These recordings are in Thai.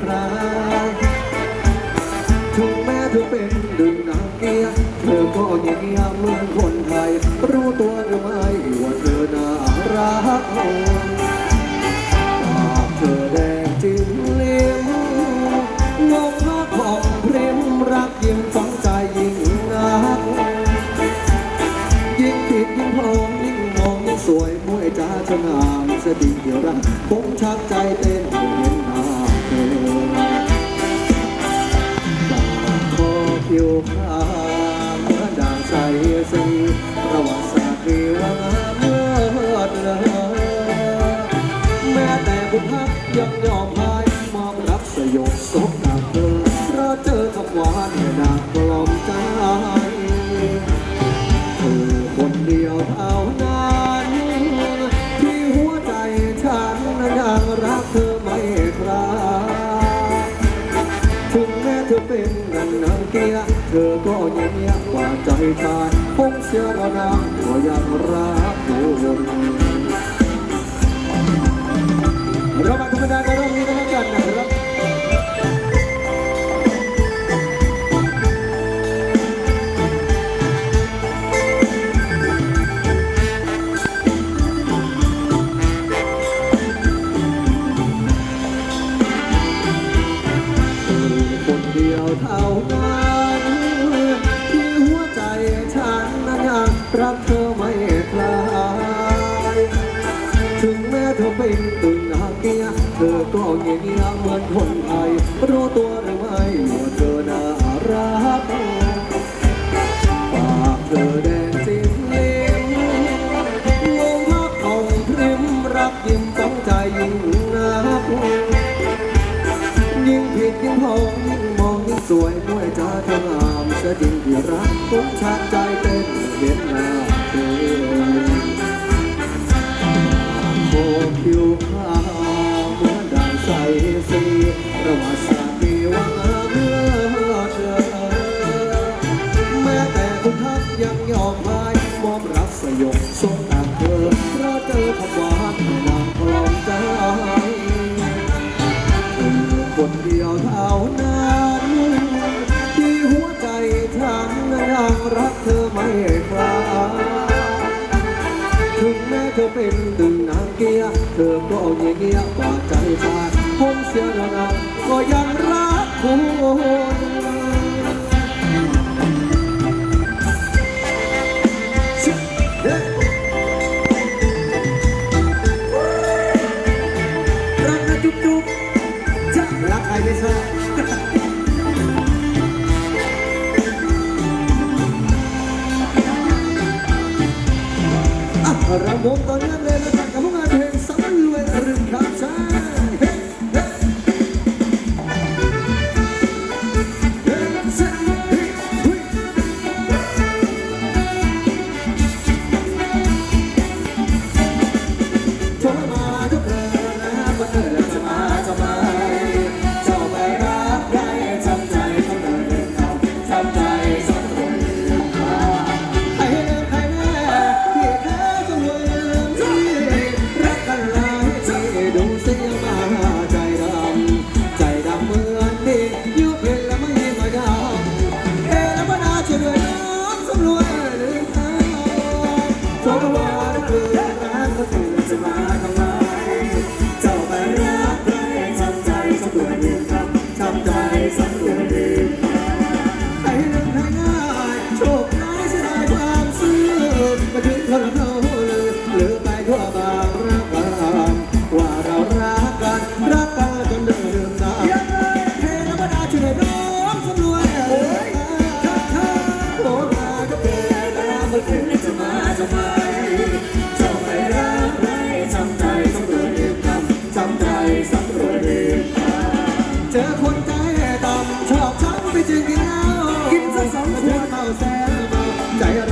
คราถึงแม้เธอเป็นดึงนางเกียเธอก็ยังยามเมืองคนไทย รู้ตัวหรือไม่ว่าเธอน่ารักปากเธอแดงจิ้มลิ้มนมผ้าของพริมรักยิ้มฝังใจยิ่งนักยิ่งผิดยิ่งพอมยิ่งมองยิ่งสวยมวยจ้าชนางสติเดียวรักผมชักใจเต้ ยิ้มยักว่าใจตายคงเสียระนาก็ยังรักอยู่เรามาธรรมดาในรอบนี้นะครับนะครับคนเดียวเท่านั้น หมือนคนไทยรู้ตัวหรือไม่ว่าเธอหน้ารักปากเธอแดงจิ้มลิ้มงงพักอ่องพริมรักยิ้มต้องใจยิ่งน้าพูดยิ่งผิดยิ่งพองยิ่งมองยิ่งสวยด้วยจ้าเธองามเสียจริงที่รักทุกชาติใจเต้นเวียนนา kau yang rakun Rangka cuk-cuk Jalak kaya so Ah, rambut tanya deh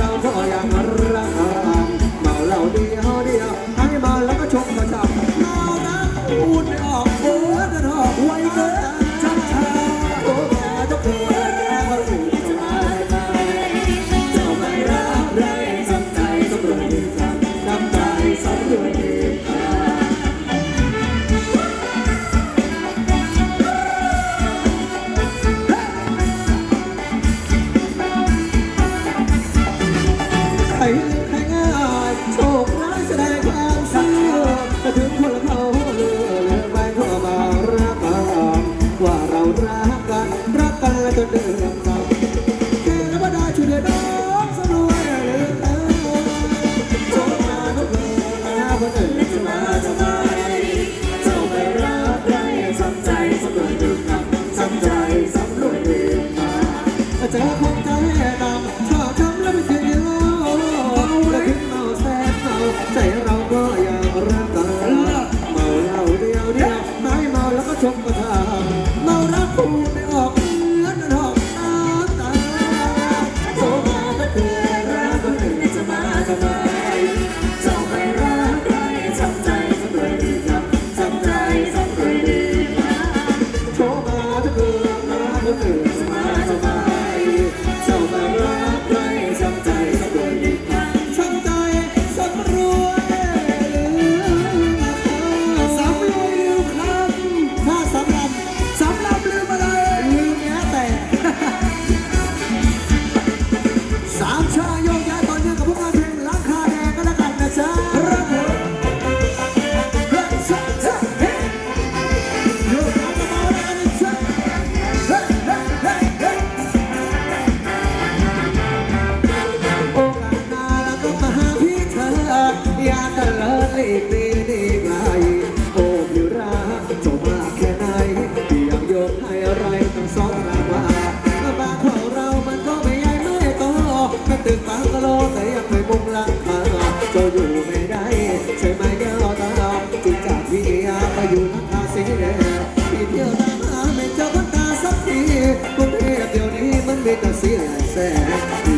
kau a merah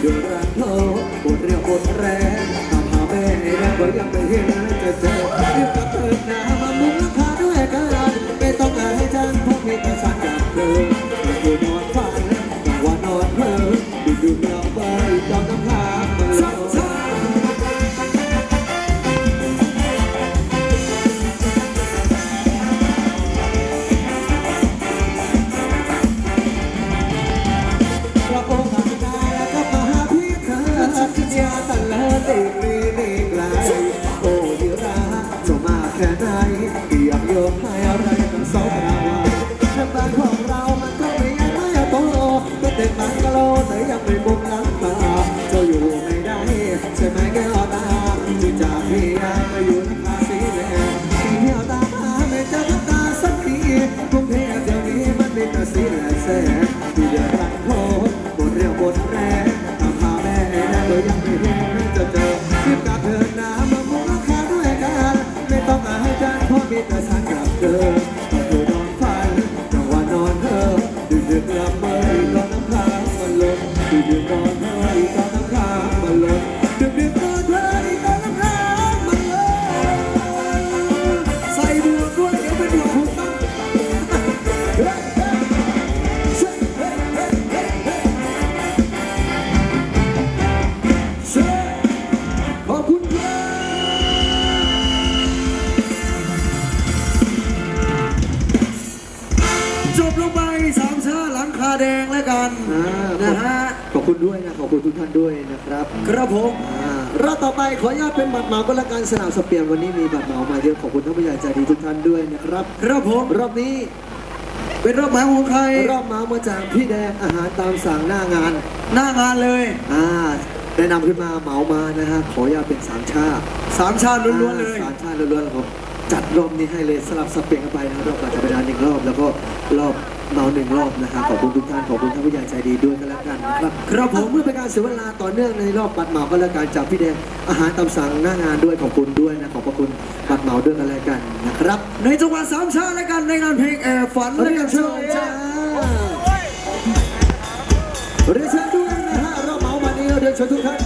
ที่ดูรักเธอปวดเรียวปวดแรงตามหาแม่แล้วก็ยังไม่เห็นจะเจอเรีบกลับเถิดนะ Europa. 对着钢 ด้วยนะครับครับผมอ่ารอบต่อไปขออนุญาตเป็นบัตรเหมาก็แล้วกันสนามสเปียนวันนี้มีบัตรเหมามาเยอะขอบคุณท่านผู้ใหญ่ใจดีทุกท่านด้วยนะครับครับผมรอบนี้ เป็นรอบหมายของใครรอบเหมามาจากพี่แดงอาหารตามสั่งหน้างาน หน้างานเลยอ่าแนะนำขึ้นมาเหมามานะฮะขออนุญาตเป็นสามชาติสามชาติล้วนๆเลยสามชาติล้วนๆแล้วผมจัดรอบนี้ให้เลยสลับสเปียนกันไปนะรอบการจัดเวลาหนึ่งรอบแล้วก็รอบ เมาหนึ่งรอบนะฮะขอบคุณทุกท่านขอบคุณท่านผู้ใหญ่ใจดีด้วยกันแล้วกันนะครับครับผมเมื่อเป็นการเสียเวลาต่อเนื่องในรอบบัตรเหมาก็แล้วกันจากพี่แดงอาหารตามสั่งหน้างานด้วยขอบคุณด้วยนะขอบพระคุณบัตรเหมาด้วยกันแล้วกันนะครับในจังหวัดสามชาแล้วกันในงานเพลงแอบฝันเรียนเชิญจ้าเรียนเชิญด้วยนะฮะเราเหมามานี้เรียนเชิญทุกท่าน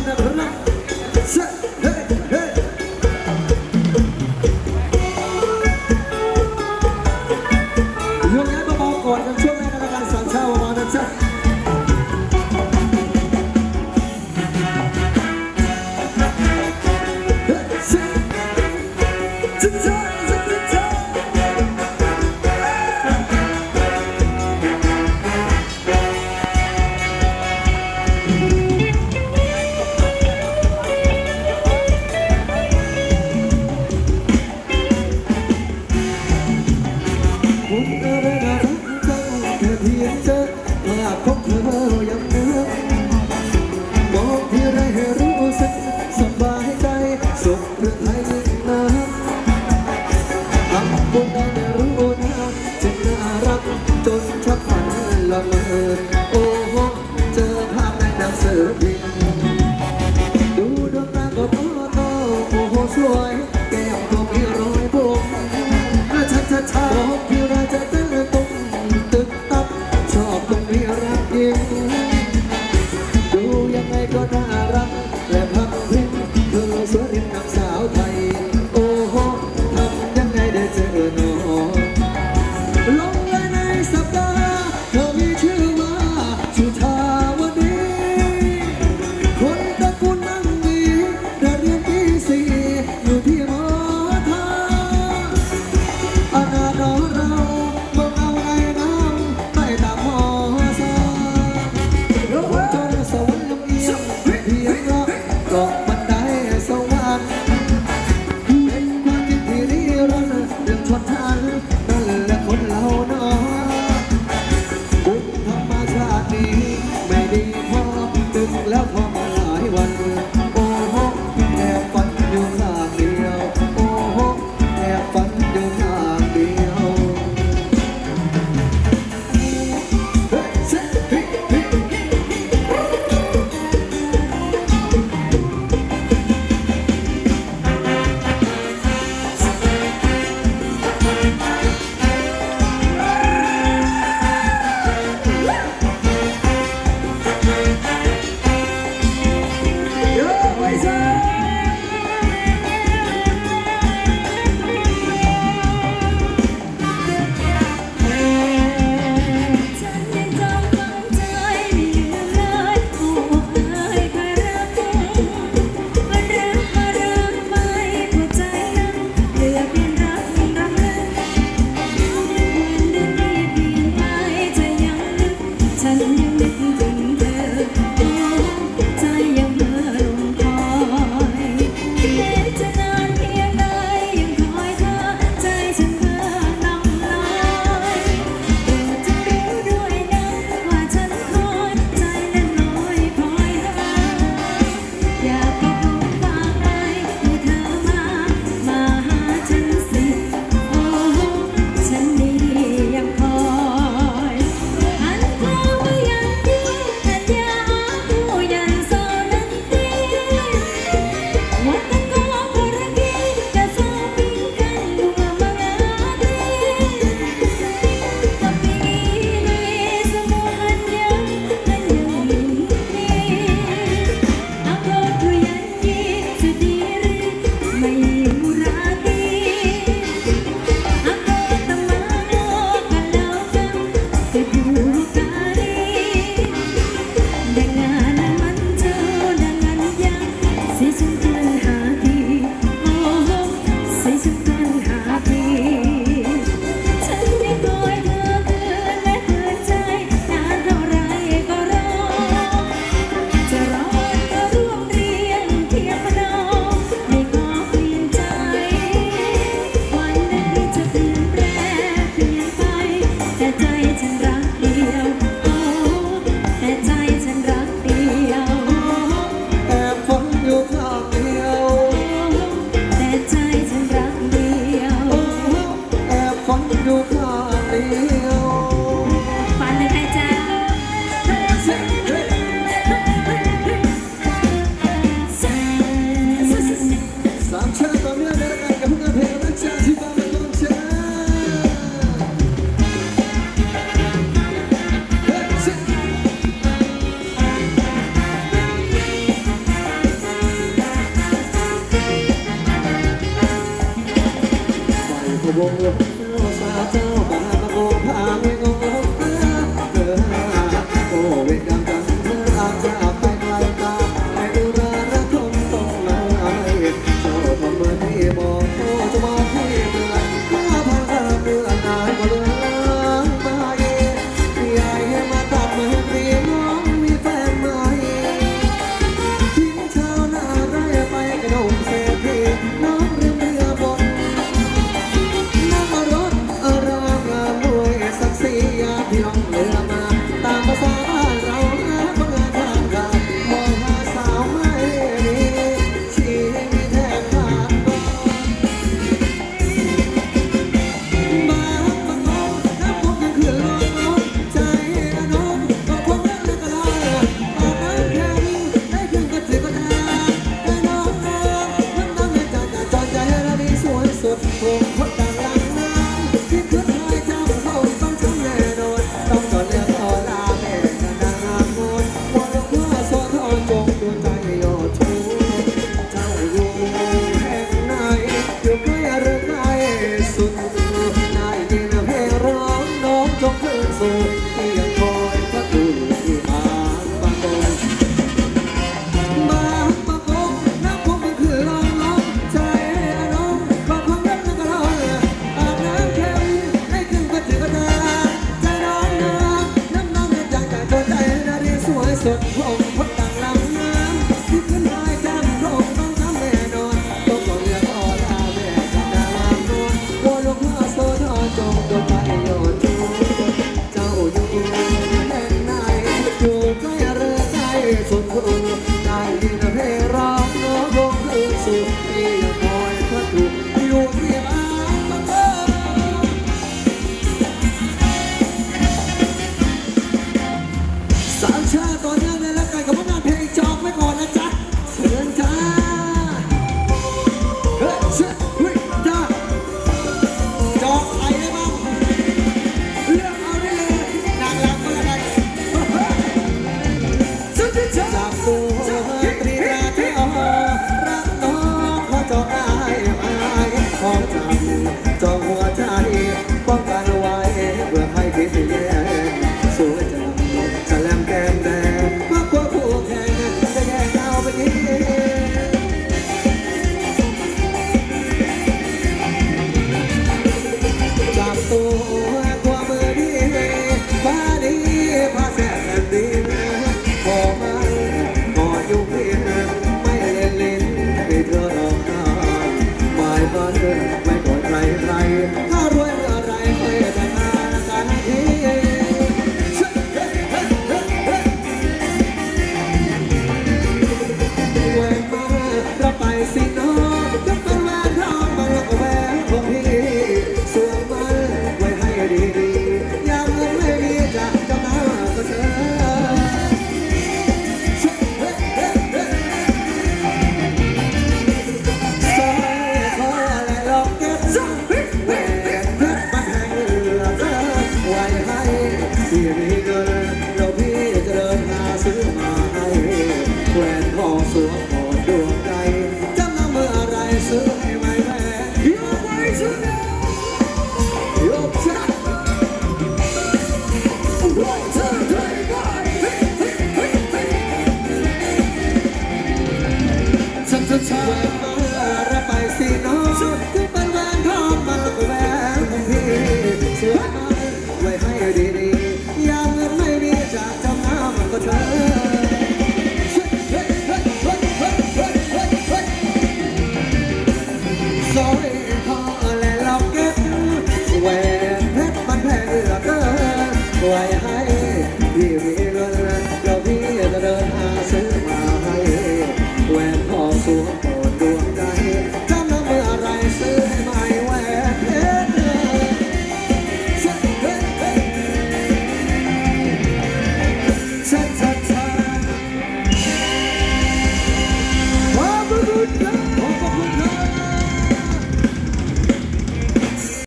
ไป